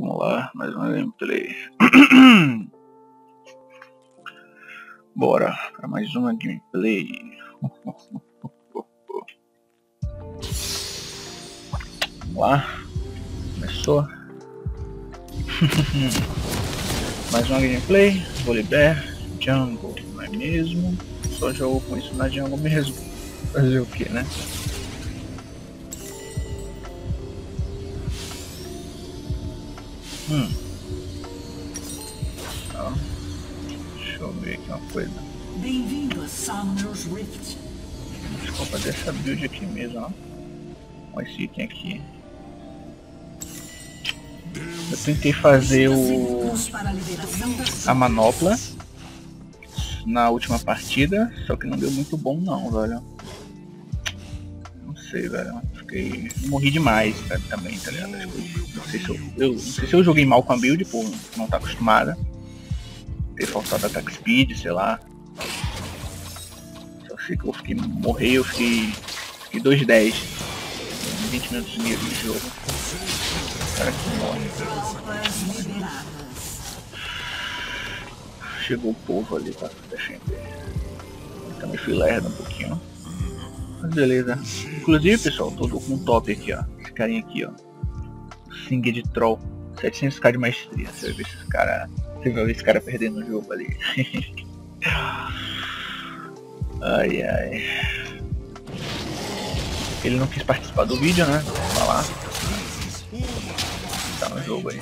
Vamos lá, mais uma gameplay. Bora para mais uma gameplay. Vamos lá. Começou. mais uma gameplay. Volibear, Jungle, não é mesmo? Só jogo com isso na Jungle mesmo. Fazer o que, né? Hum. Ó. Deixa eu ver aqui uma coisa. Bem-vindo a Summoner's Rift. Desculpa dessa build aqui mesmo, ó. Olha esse item aqui. Eu tentei fazer o a manopla na última partida, só que não deu muito bom não, velho. Não sei, velho. Fiquei. Morri demais sabe, também, tá ligado? Eu- Não sei, se eu, eu- não sei se eu joguei mal com a build, por não estar acostumada. Ter faltado attack speed, sei lá. Só sei que eu fiquei. Morri, eu fiquei. Fiquei 2-10. em 20 minutos e meio de jogo. Cara que morre. Chegou o povo ali pra defender. Também fui lerdo um pouquinho. Beleza. Inclusive, pessoal, tô com um top aqui, ó. Esse carinha aqui, ó. Sing de Troll. 700k de maestria. Você vai ver esses cara. Você vai ver esse cara perdendo o jogo ali. ai ai. Ele não quis participar do vídeo, né? Falar. Tá no jogo aí.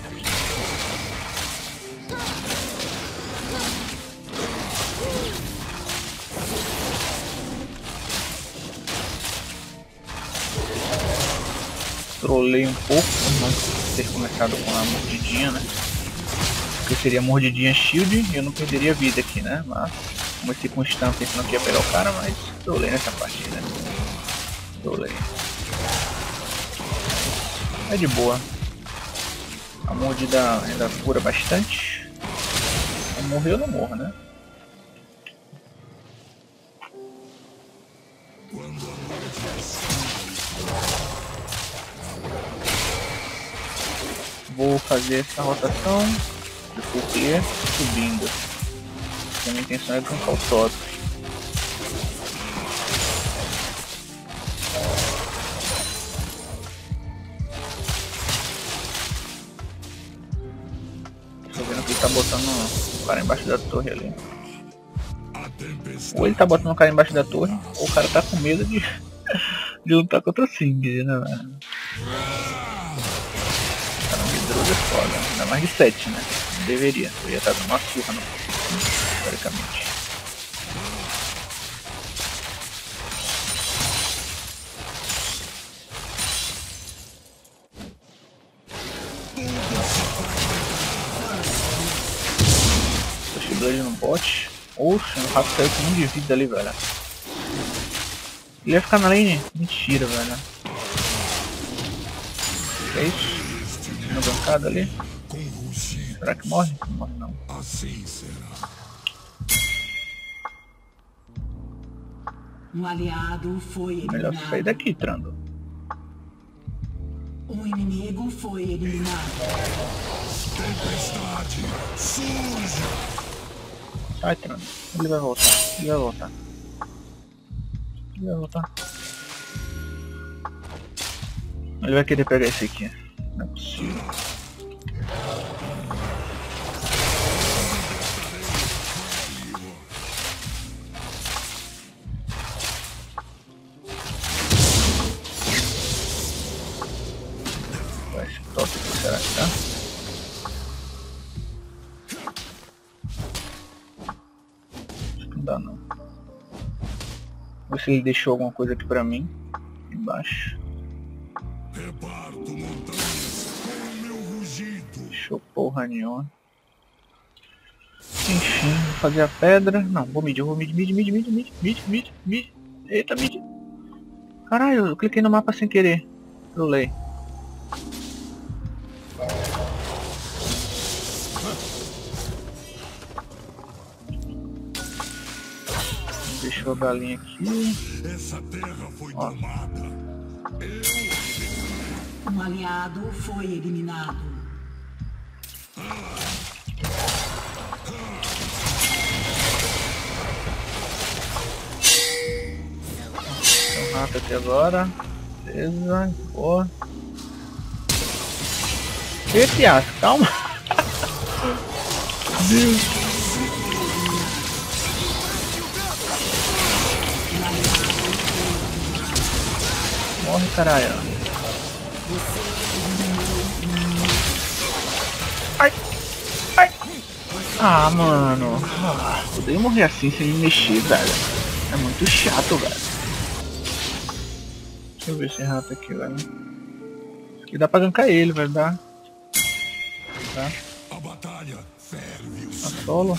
Trolei um pouco não ter começado com a mordidinha, né? Porque seria mordidinha shield e eu não perderia vida aqui, né? Mas comecei com stun pensando que ia pegar o cara, mas trolei nessa partida. Trolei. É de boa. A mordida ainda cura bastante. Se morrer eu não morro, né? Vou fazer essa rotação de clear subindo. A minha intenção é brincar o top. Tô vendo que ele tá botando o cara embaixo da torre ali. Ou ele tá botando o cara embaixo da torre, ou o cara tá com medo de, de lutar contra o Sing, né, é foda. Ainda mais de 7, né? Deveria. Eu ia estar dando uma surra no teoricamente. Blood no bot. Oxa, o rato saiu com um de vida ali, velho. Ele ia ficar na lane? Mentira, velho. É isso? Uma bancada ali. Será que morre? Não morre não. Assim será. Um aliado foi Melhor eliminado. sair daqui, Trando. Um inimigo foi eliminado. Tempestade surge. Sai, Trando. Ele vai voltar. Ele vai voltar. Ele vai voltar. Ele vai querer pegar esse aqui. Ele deixou alguma coisa aqui pra mim. Embaixo. Porra nenhuma. Enfim, vou fazer a pedra. Não, vou mid, eu vou mid, mid, mid, mid, mid, mid, mid, mid. Eita, mid. Caralho, eu cliquei no mapa sem querer. Trolei. Deixou a galinha aqui. Essa terra foi Ó. tomada. Um aliado foi eliminado. Aqui agora. Beleza, boa. Esse aço, calma. Deus. Morre, caralho. Ai. Ai. Ah, mano. Ah, odeio morrer assim sem me mexer, velho. É muito chato, velho. Deixa eu ver esse rato aqui, velho. Aqui dá pra gankar ele, vai dar. Tá. A batalha ferve o solo.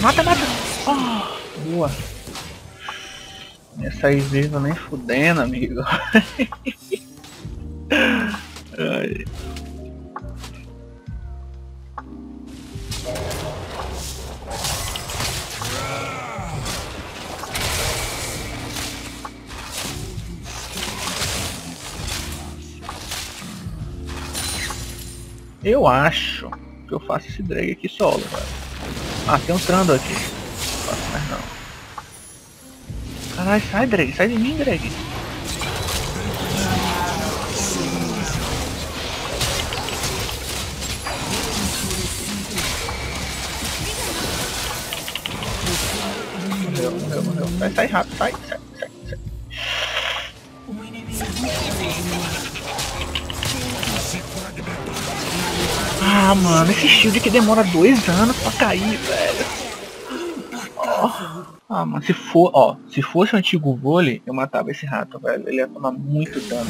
Mata, mata! Ah, boa. Ia sair vivo nem fudendo, amigo. Ai. Eu acho que eu faço esse drag aqui solo, velho. Ah, tem um trando aqui. Não faço mais não. Caralho, sai drag, sai de mim, drag. Morreu, morreu, morreu. Sai, sai rápido, sai, Ah, mano, esse shield que demora dois anos pra cair, velho. Ó. Ah, mano, se for, ó, se fosse o antigo vôlei, eu matava esse rato, velho. Ele ia tomar muito dano.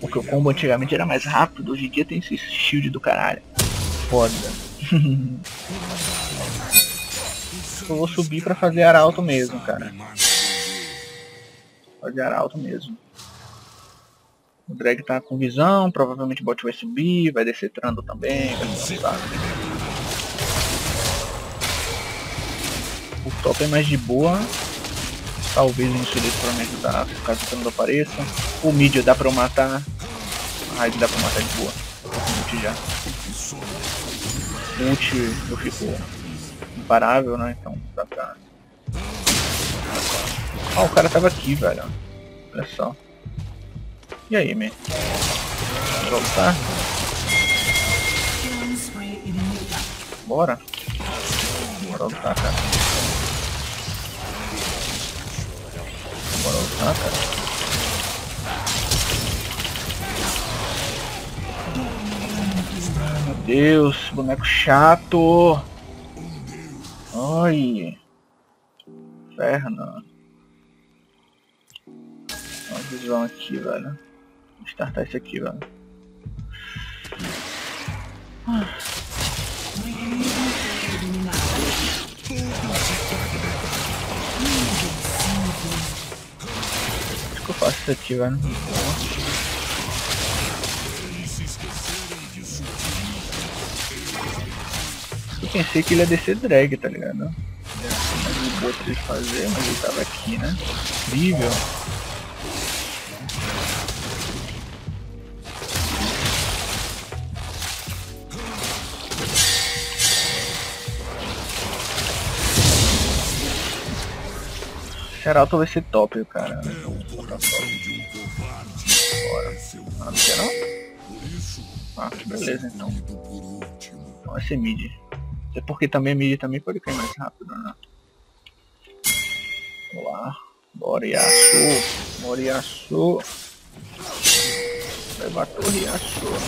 Porque o combo antigamente era mais rápido, hoje em dia tem esse shield do caralho. Foda. eu vou subir pra fazer arauto mesmo, cara. Fazer arauto mesmo. O drag tá com visão, provavelmente o bot vai subir, vai descer trando também, vai um. O top é mais de boa. Talvez o insulito pra me ajudar, caso o trando apareça. O mid dá pra eu matar. A raid dá pra matar de boa. Tô com ult já. Ult eu fico imparável, né? Então dá pra. Ah, o cara tava aqui, velho. Olha só. E aí, man? Inimigo. Bora? Bora lutar, cara. Bora lutar, cara. Meu Deus, boneco chato. Ai. Inferno. Uma visão aqui, velho. Startar esse aqui, velho. Acho que eu faço isso aqui, velho. Eu pensei que ele ia descer drag, tá ligado? Boa pra ele fazer, mas ele tava aqui, né? Incrível. Seralto vai ser top, cara. É. Bora. Ah, não quer não? Por isso, Ah, beleza então. Então vai ser mid. Até porque também mid também pode cair mais rápido, né? Vamos lá. Yasuo. Vai bater o Yasuo.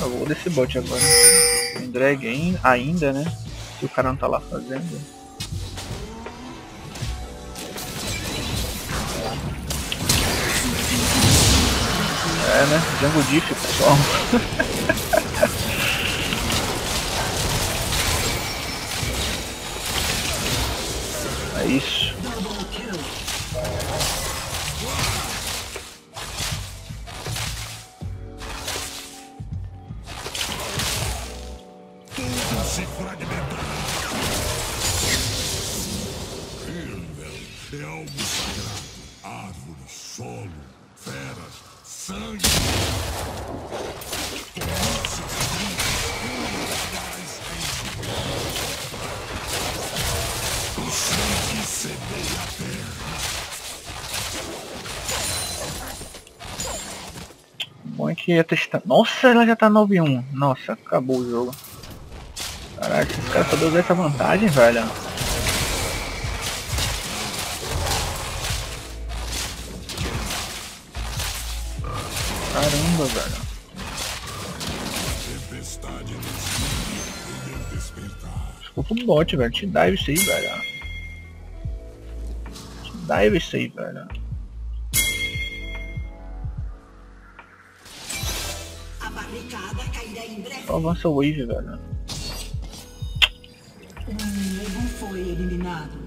Eu vou desse bot agora. Tem drag ain- ainda, né? Se o cara não tá lá fazendo. É, né? Jungle Diff, pessoal. É isso. Se fragmentará. Irvel é algo sagrado. Árvore, solo, feras, sangue. Comícios, O sangue semeia a terra. Bom é que ia testar. Nossa, ela já tá 9-1. Nossa, acabou o jogo. Caralho, esses caras só deu essa vantagem, velho. Caramba, velho. Desculpa o bot, velho. Te dive isso aí, velho. Te dive isso aí, velho. Só avança o wave, velho. Um inimigo foi eliminado.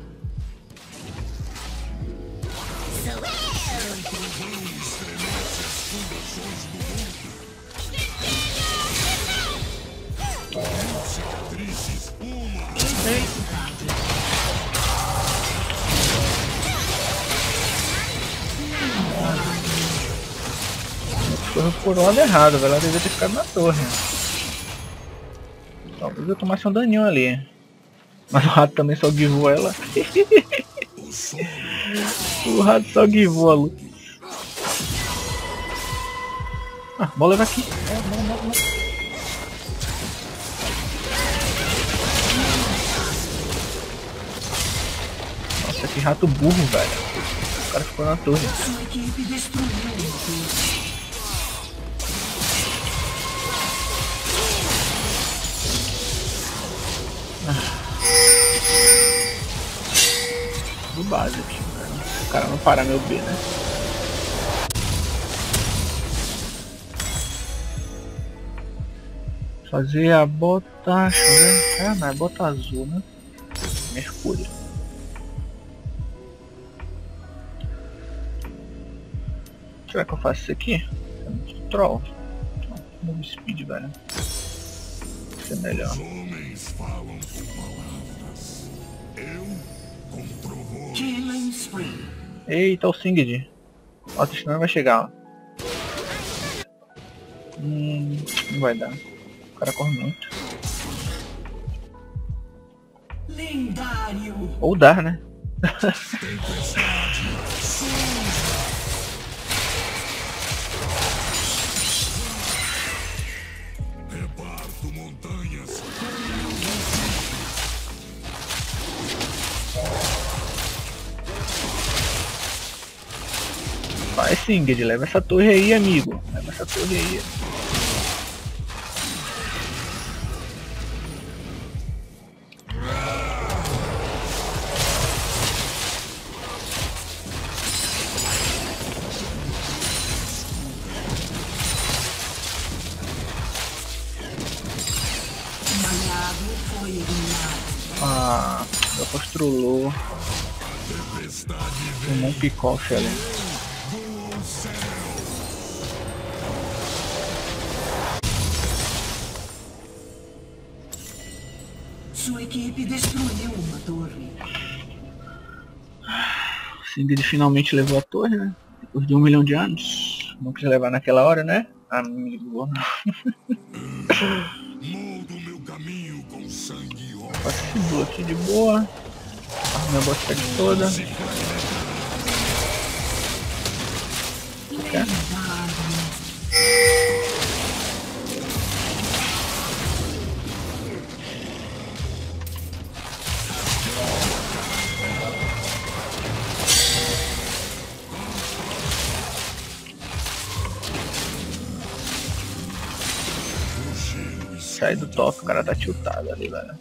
Cicatrizes. Uma. Correu por lado errado, velho. Ela devia ter ficado na torre. Talvez eu tomasse um daninho ali. Mas o rato também só guivou ela. O rato só guivou a luta. Ah, vou levar aqui. É, não, não, não. Nossa, que rato burro, velho. O cara ficou na torre. Do básico, velho. O cara não parar meu B, né? Fazer a bota. Deixa eu ver. É, não é bota azul, né? Mercúrio. Será que eu faço isso aqui? É muito troll. Move speed, velho. Vai ser melhor. Os homens falam Eita, o Singed. Ó, o não vai chegar, ó. Hum, não vai dar. O cara corre muito. Lendário. Ou dá, né? Vai Singed, leva essa torre aí, amigo. Leva essa torre aí. Ah, já. Tempestade Tomou um picoff ali. Equipe destruiu uma torre. O Singed finalmente levou a torre, né? Depois de um milhão de anos. Não quis levar naquela hora, né? Amigo. Moldo meu caminho com sangue e aqui de boa. Arrumo minha bosta toda. Quer? top, o cara tá tiltado ali, velho.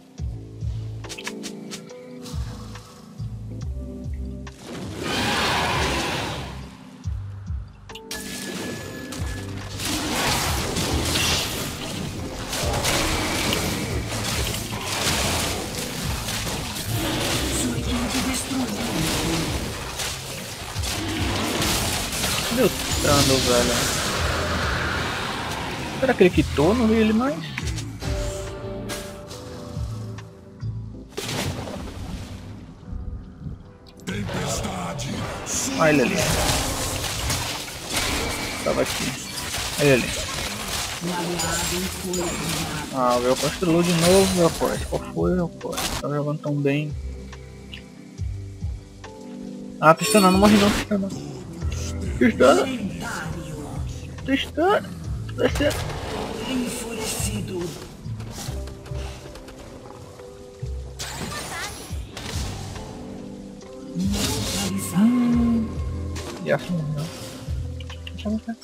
Meu tá trando velho. Será que ele quitou? Não vi ele mais. Olha ele ali. Tava aqui. Olha ele ali. Ah, o meu estrelou de novo, meu pai. Qual foi, meu pai? Tá jogando tão bem. Ah, Tristana, não morre não, Tristana. Tristana. Tristana. Descendo. Enfurecido. E não. Deixa eu ver.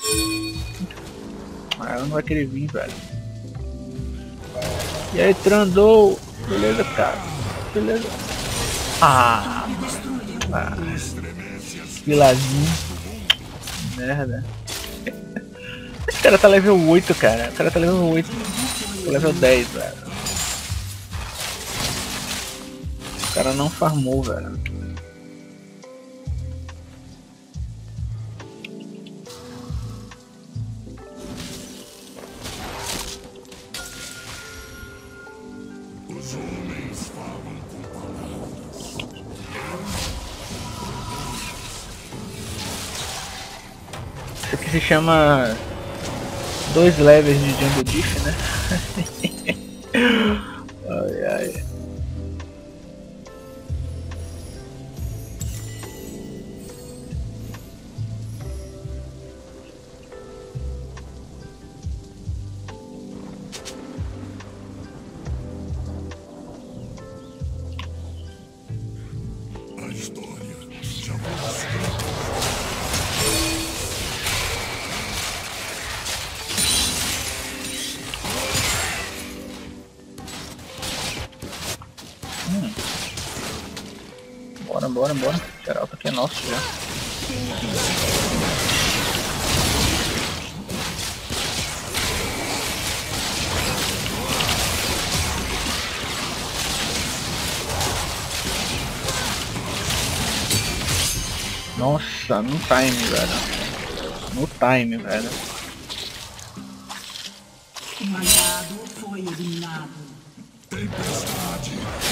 Ah, ela não vai querer vir, velho. E aí, Trandou. Beleza, cara. Beleza. Ah, ah. Merda. Esse cara tá level 8, cara. O cara tá level 8. Tô level 10, velho. O cara não farmou, velho. Se chama dois levels de Jungle Diff, né? ai ai. A história já Bora, bora. Geraldo aqui é nosso já. Nossa, no time, velho. No time, velho. Um aliado foi eliminado. Tempestade.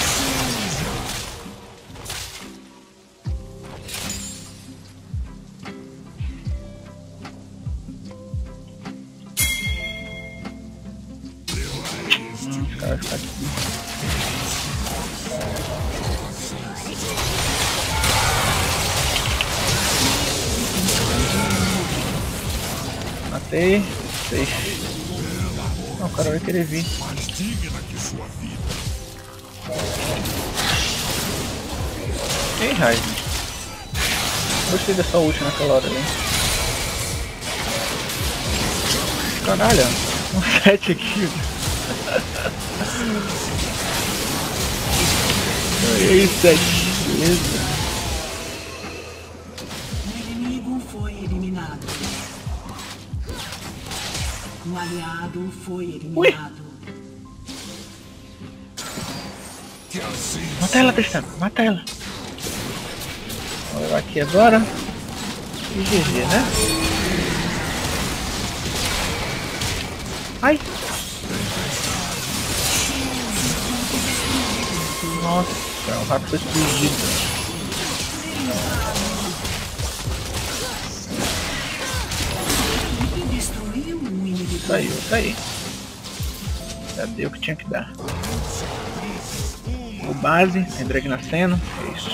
Vai querer vir. Mais digna que sua vida. Ei, Raiden. Gostei dessa ult naquela hora ali. Caralho, um 7 aqui. E aí, 7. Beleza. Aliado foi eliminado. Assim Mata ela, Tristana. Mata ela. Levar aqui agora. E GG, né? Ai! Nossa, o rato foi explodido. Saiu, saiu. Já deu o que tinha que dar. O base, tem drag nascendo. É isso.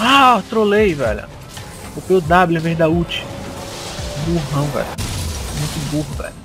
Ah, trolei, velho. O W em vez da ult. Burrão, velho. Muito burro, velho.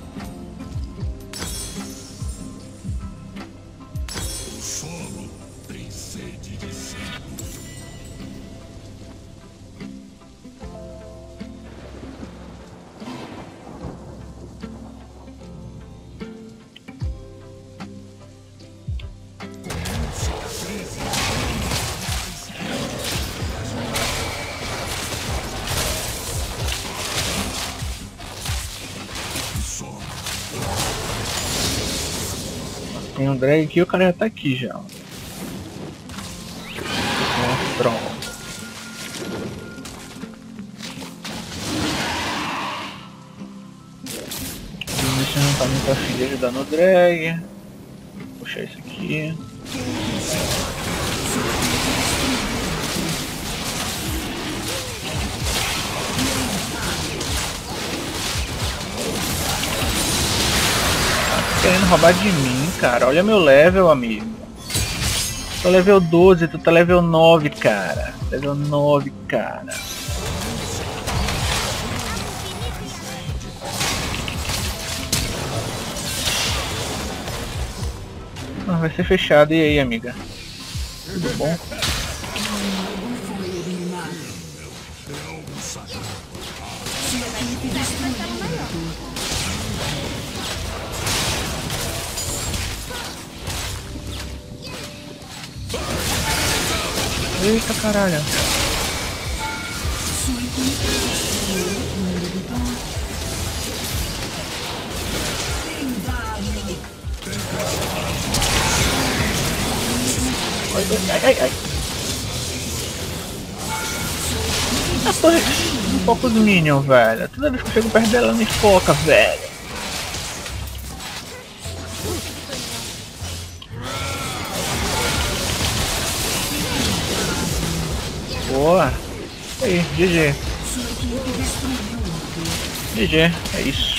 Tem um drag aqui o cara já tá aqui já. Monstrão. Não tá muito afim de ajudar no drag. Vou puxar isso aqui. Querendo roubar de mim, cara. Olha meu level, amigo. Tô level 12, tu tá level 9, cara. Level 9, cara. Ah, vai ser fechado. E aí, amiga? Tudo bom? Eita caralho. Ai, ai, ai, ai. Ah, porra, um pouco do Minion, velho. Toda vez que eu chego perto dela, ela me foca, velho. GG. GG, é isso.